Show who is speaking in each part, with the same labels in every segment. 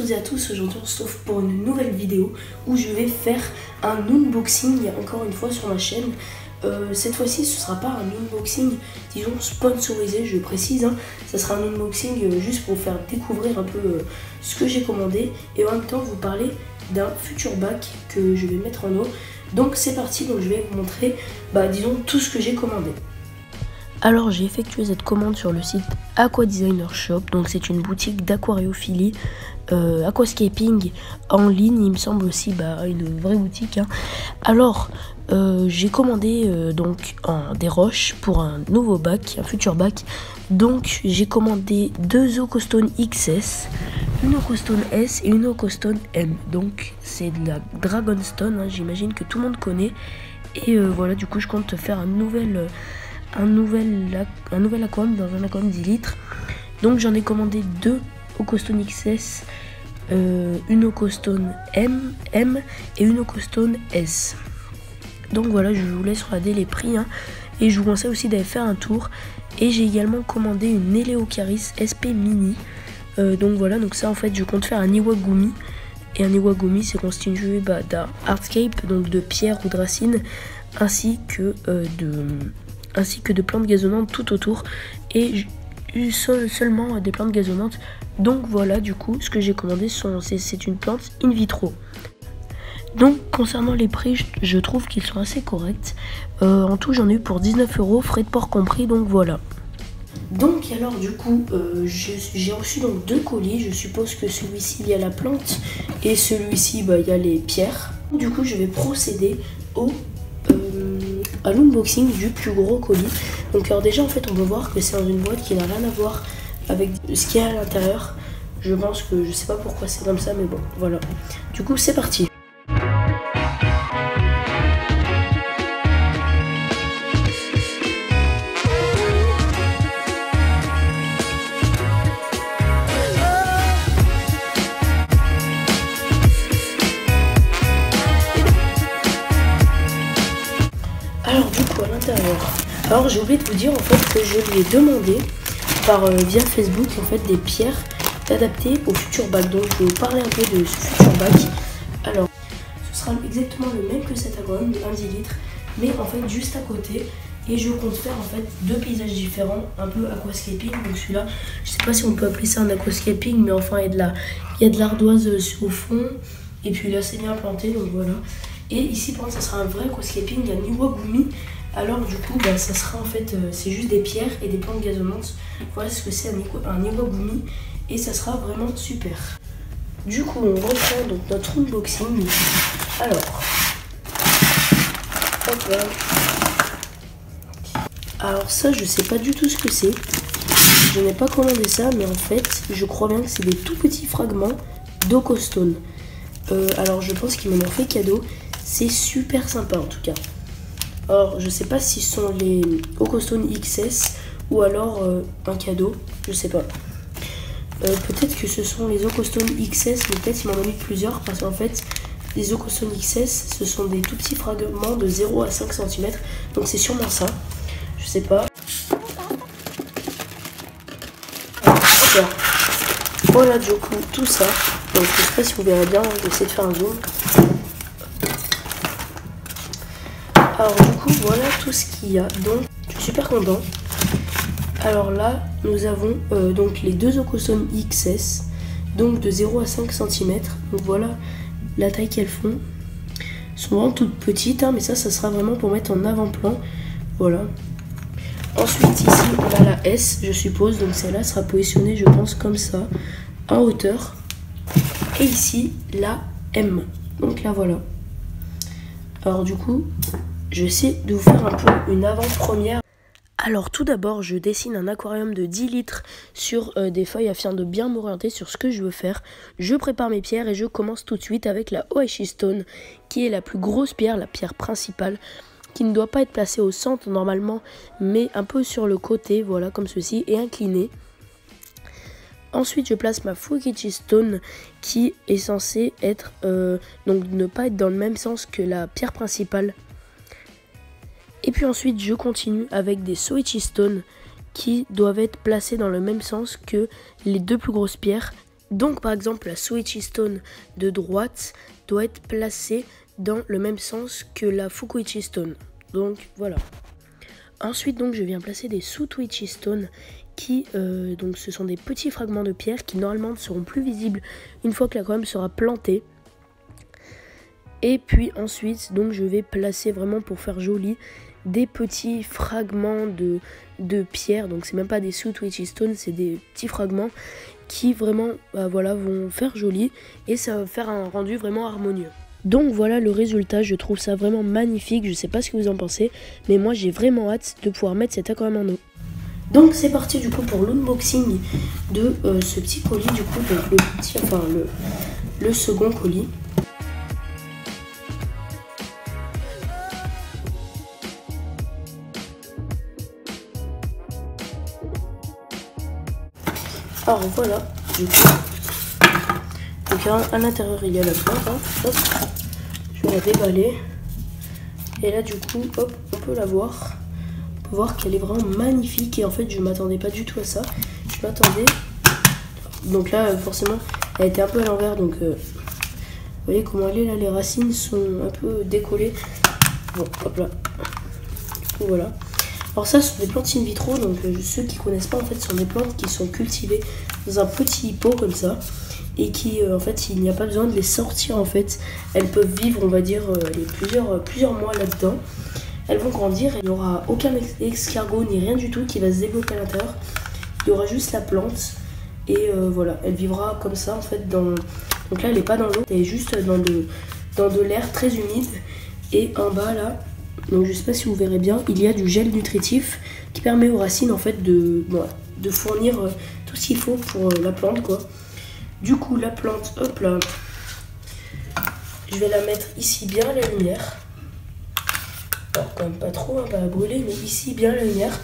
Speaker 1: toutes et à tous, aujourd'hui on pour une nouvelle vidéo où je vais faire un unboxing encore une fois sur ma chaîne. Euh, cette fois-ci ce sera pas un unboxing disons sponsorisé je précise, hein. ça sera un unboxing euh, juste pour faire découvrir un peu euh, ce que j'ai commandé et en même temps vous parler d'un futur bac que je vais mettre en eau. Donc c'est parti, donc je vais vous montrer bah, disons tout ce que j'ai commandé. Alors j'ai effectué cette commande sur le site Aqua Designer Shop, donc c'est une boutique d'aquariophilie, euh, aquascaping en ligne, il me semble aussi bah, une vraie boutique. Hein. Alors euh, j'ai commandé euh, donc des roches pour un nouveau bac, un futur bac. Donc j'ai commandé deux Ocostone XS, une Ocostone S et une Ocostone M. Donc c'est de la Dragonstone, hein, j'imagine que tout le monde connaît. Et voilà, du coup je compte faire un nouvel un nouvel, un aquarium dans un aquarium 10 litres. Donc j'en ai commandé deux Ocostone XS, euh, une Ocostone M, M et une Ocostone S. Donc voilà, je vous laisse regarder les prix. Hein. et je vous conseille aussi d'aller faire un tour. Et j'ai également commandé une Eleocaris SP Mini. Euh, donc voilà, donc ça en fait je compte faire un Iwagumi. Et un Iwagumi c'est constitué bah, d'un hardscape, donc de pierre ou de racines, ainsi que euh, de ainsi que de plantes gazonnantes tout autour et seulement des plantes gazonnantes. Donc voilà du coup ce que j'ai commandé c'est une plante in vitro. Donc concernant les prix, je trouve qu'ils sont assez corrects. Euh, en tout j'en ai eu pour 19 euros, frais de port compris, donc voilà. Donc alors du coup euh, j'ai reçu donc deux colis, je suppose que celui-ci il y a la plante et celui-ci bah, il y a les pierres. Du coup je vais procéder au du plus gros colis. Donc alors déjà en fait on peut voir que c'est dans une boîte qui n'a rien à voir avec ce qu'il y a à l'intérieur. Je pense que je sais pas pourquoi c'est comme ça mais bon voilà. Du coup c'est parti. Alors j'ai oublié de vous dire en fait que je lui ai demandé par euh, via Facebook en fait des pierres adaptées au futur bac. Donc je vais vous parler un peu de ce futur bac. Alors ce sera exactement le même que cet aquarium de 1 10 litres, mais en fait juste à côté. Et je compte faire en fait deux paysages différents, un peu aquascaping. Donc celui-là, je sais pas si on peut appeler ça un aquascaping, mais enfin il y a de la, il y a de l'ardoise euh, au fond. Et puis là c'est bien planté, donc voilà. Et ici par contre ça sera un vrai aquascaping, il y a Niwagumi alors du coup, bah, ça sera en fait, euh, c'est juste des pierres et des plantes gazonnantes. Voilà ce que c'est un, Iwagumi et ça sera vraiment super. Du coup, on reprend donc notre unboxing. Alors, hop là. Alors ça, je sais pas du tout ce que c'est. Je n'ai pas commandé ça, mais en fait, je crois bien que c'est des tout petits fragments d'Ocostone. Euh, alors je pense qu'ils m'en ont fait cadeau. C'est super sympa en tout cas. Alors, je sais pas si ce sont les Ocostone XS ou alors euh, un cadeau, je sais pas. Euh, peut-être que ce sont les Ocostone XS, mais peut-être qu'ils m'en ont mis plusieurs parce qu'en fait, les Ocostone XS, ce sont des tout petits fragments de 0 à 5 cm. Donc c'est sûrement ça. Je sais pas. voilà du coup tout ça. Donc je sais pas si vous verrez bien, je vais essayer de faire un zoom. Alors du coup voilà tout ce qu'il y a. Donc je suis super content. Alors là nous avons euh, donc les deux Ocosone XS. Donc de 0 à 5 cm. Donc voilà la taille qu'elles font. Elles sont vraiment toutes petites hein, mais ça ça sera vraiment pour mettre en avant-plan. Voilà. Ensuite ici on a la S je suppose. Donc celle-là sera positionnée je pense comme ça en hauteur. Et ici la M. Donc là voilà. Alors du coup, je sais de vous faire un peu une avant-première. Alors tout d'abord, je dessine un aquarium de 10 litres sur euh, des feuilles afin de bien m'orienter sur ce que je veux faire. Je prépare mes pierres et je commence tout de suite avec la Oishi Stone, qui est la plus grosse pierre, la pierre principale, qui ne doit pas être placée au centre normalement, mais un peu sur le côté, voilà, comme ceci, et inclinée. Ensuite, je place ma Fukichi Stone qui est censée être, euh, donc ne pas être dans le même sens que la pierre principale et puis ensuite, je continue avec des Soichi Stone qui doivent être placés dans le même sens que les deux plus grosses pierres Donc par exemple la Switchy Stone de droite doit être placée dans le même sens que la Fukuichi Stone. Donc voilà. Ensuite donc je viens placer des sous-Twitchy Stone qui euh, donc ce sont des petits fragments de pierre qui normalement seront plus visibles une fois que la colonne sera plantée. Et puis ensuite donc je vais placer vraiment pour faire joli des petits fragments de, pierre. Donc c'est même pas des sous-Twitchy Stone, c'est des petits fragments qui vraiment bah, voilà, vont faire joli et ça va faire un rendu vraiment harmonieux. Donc voilà le résultat, je trouve ça vraiment magnifique, je sais pas ce que vous en pensez, mais moi j'ai vraiment hâte de pouvoir mettre cet aquarium en eau. Donc c'est parti du coup pour l'unboxing de euh, ce petit colis du coup, le petit, enfin le, le second colis. Alors voilà, du coup. Donc à, l'intérieur il y a la plante, hein. Je vais la déballer. Et là du coup, hop, on peut la voir. On peut voir qu'elle est vraiment magnifique. Et en fait, je m'attendais pas du tout à ça. Je m'attendais. Donc là, forcément, elle était un peu à l'envers. Donc euh, vous voyez comment elle est là, les racines sont un peu décollées. Bon, hop là. Voilà. Alors ça, ce sont des plantes in vitro, donc euh, ceux qui connaissent pas, en fait, ce sont des plantes qui sont cultivées dans un petit pot comme ça, et qui, euh, en fait, il n'y a pas besoin de les sortir, en fait. Elles peuvent vivre, on va dire, euh, plusieurs, plusieurs mois là-dedans. Elles vont grandir, il n'y aura aucun escargot ni rien du tout qui va se développer à l'intérieur. Il y aura juste la plante, et voilà, elle vivra comme ça, en fait, dans... Donc là, elle n'est pas dans l'eau, elle est juste dans de, dans de l'air très humide, et en bas, là, donc je sais pas si vous verrez bien, il y a du gel nutritif qui permet aux racines en fait de, fournir euh, tout ce qu'il faut pour euh, la plante quoi. Du coup la plante, hop là, je vais la mettre ici bien à la lumière. Alors quand même pas trop, hein, pas à brûler, mais ici bien à la lumière.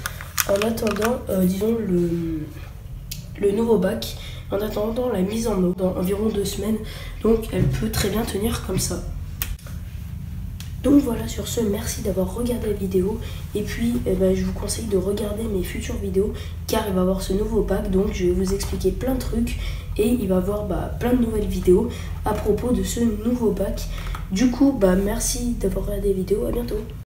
Speaker 1: En attendant, euh, disons, le nouveau bac. En attendant la mise en eau dans environ deux semaines. Donc elle peut très bien tenir comme ça. Donc voilà, sur ce, merci d'avoir regardé la vidéo. Et puis, eh ben, je vous conseille de regarder mes futures vidéos car il va y avoir ce nouveau pack. Donc, je vais vous expliquer plein de trucs et il va y avoir bah, plein de nouvelles vidéos à propos de ce nouveau pack. Du coup, bah, merci d'avoir regardé la vidéo. À bientôt.